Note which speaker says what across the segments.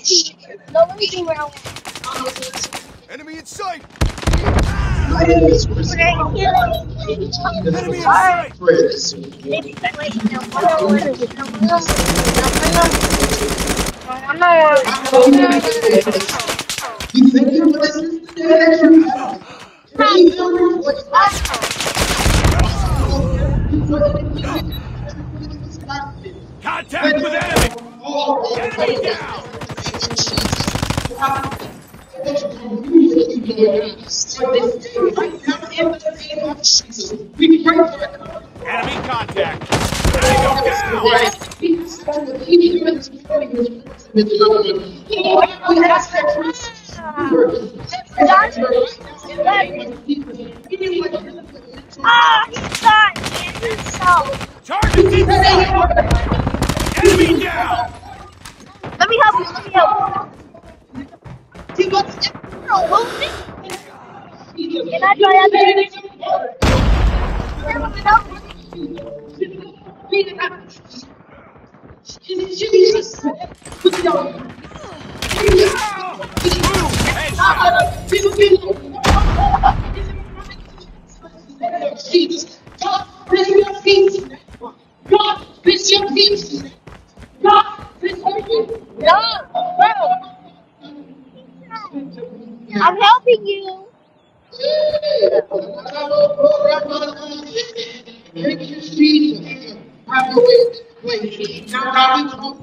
Speaker 1: Let. No, let me see where I want.
Speaker 2: Enemy in sight!
Speaker 1: Enemy
Speaker 2: Enemy in sight!
Speaker 3: You think you're listening to that?
Speaker 2: Enemy contact! Enemy go down!
Speaker 1: Ah, he's done. He's so.
Speaker 2: Target's in sight! Enemy down!
Speaker 1: Let me help you. Let me help you. No, move it.
Speaker 3: Jesus.
Speaker 1: I'm helping you.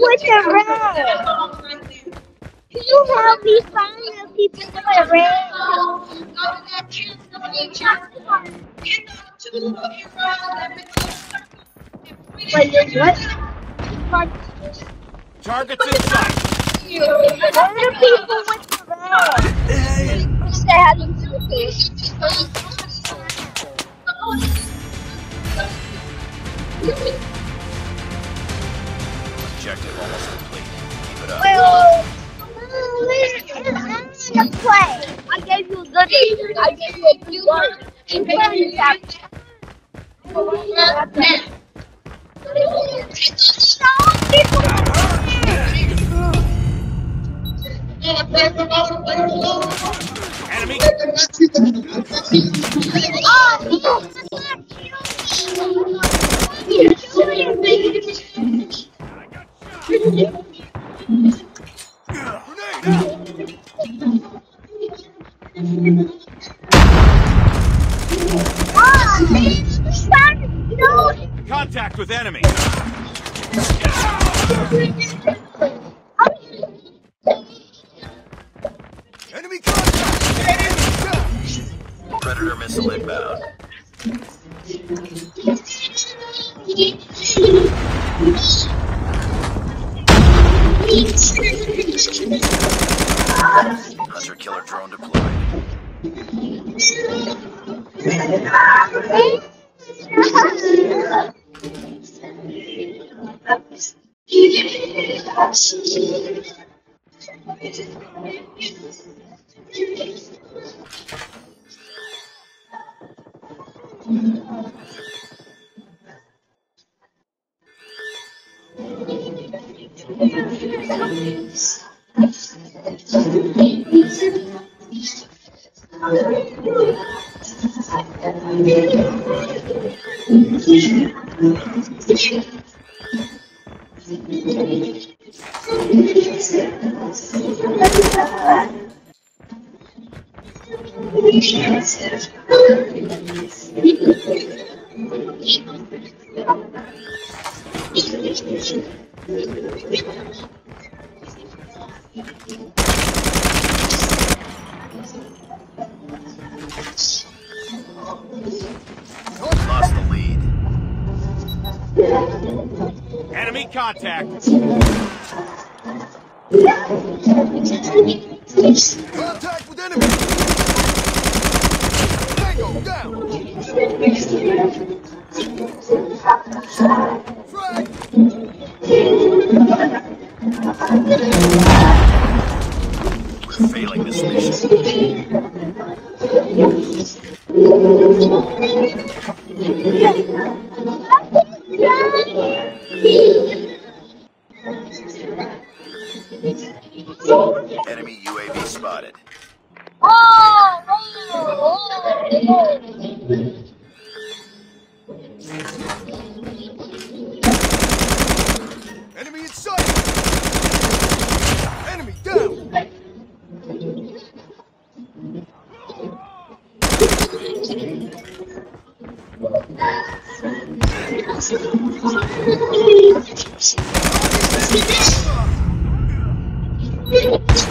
Speaker 1: with the red? Can you help me find the people with the red? Wait, there's what?
Speaker 2: Target's in sight!
Speaker 1: Where are the people with the red? Say how do you do this?
Speaker 4: Objective almost complete. Keep it up.
Speaker 1: Well, it's on play. I gave you a good I gave you a good one. You can have
Speaker 2: Enemy!
Speaker 4: Predator missile inbound. Hunter killer drone deployed.
Speaker 3: Thank
Speaker 4: Lost the lead.
Speaker 2: Enemy contact. Contact with enemy. Tango down.
Speaker 4: We're failing this mission. Enemy UAV spotted.
Speaker 2: Oh, Enemy in sight. Enemy down.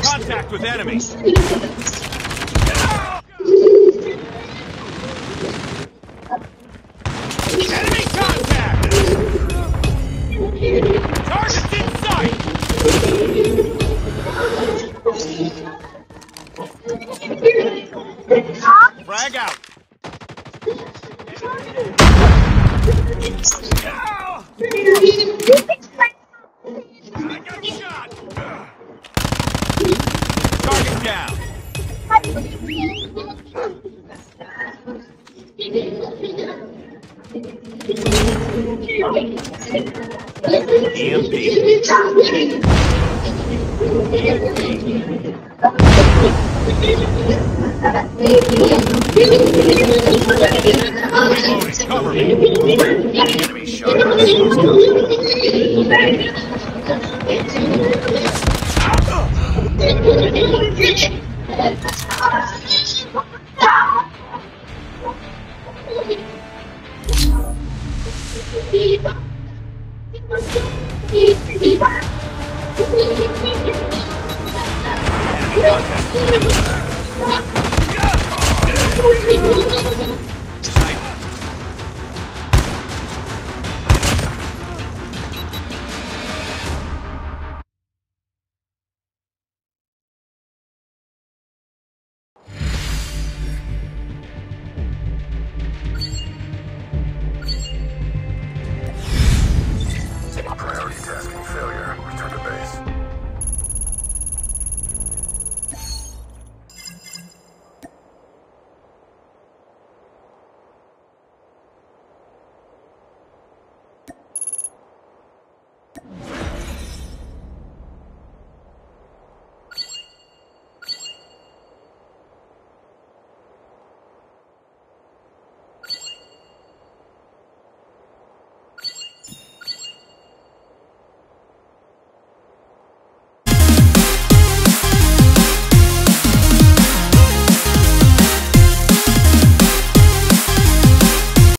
Speaker 2: Contact with enemy. EMP.
Speaker 4: Shot at us.
Speaker 1: Thank you.